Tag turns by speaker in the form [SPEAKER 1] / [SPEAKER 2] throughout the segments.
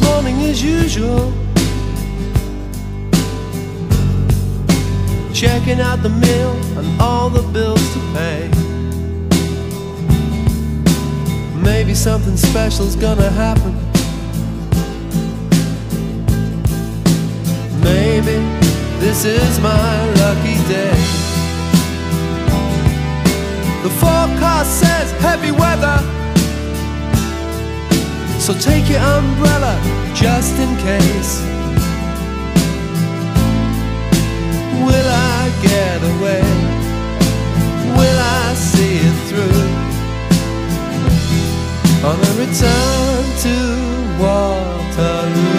[SPEAKER 1] morning as usual. Checking out the mail and all the bills to pay. Maybe something special's gonna happen. Maybe this is my lucky day. So take your umbrella just in case. Will I get away? Will I see it through? On a return to Waterloo.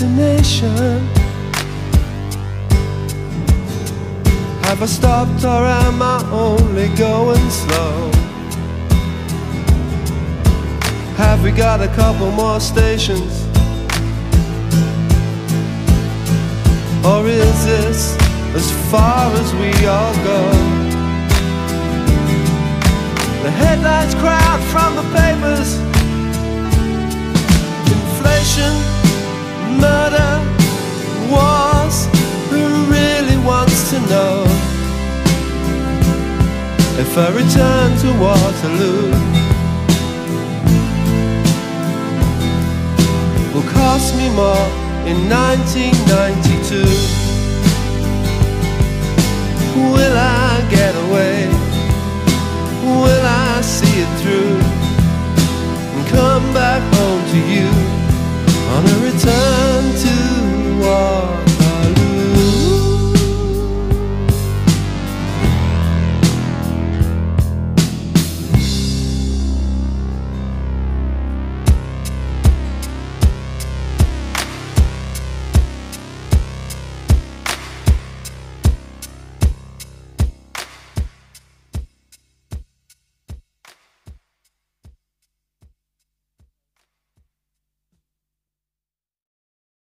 [SPEAKER 1] Destination? Have I stopped or am I only going slow? Have we got a couple more stations? Or is this as far as we all go? The headlines crowd from the papers Inflation, to know If I return to Waterloo Will cost me more in 1992 Will I get away? Will I see it through and come back home to you on a return?